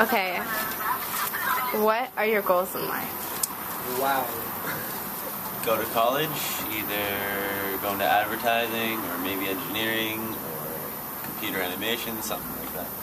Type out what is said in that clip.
Okay. What are your goals in life? Wow. Go to college, either go into advertising or maybe engineering or computer animation, something like that.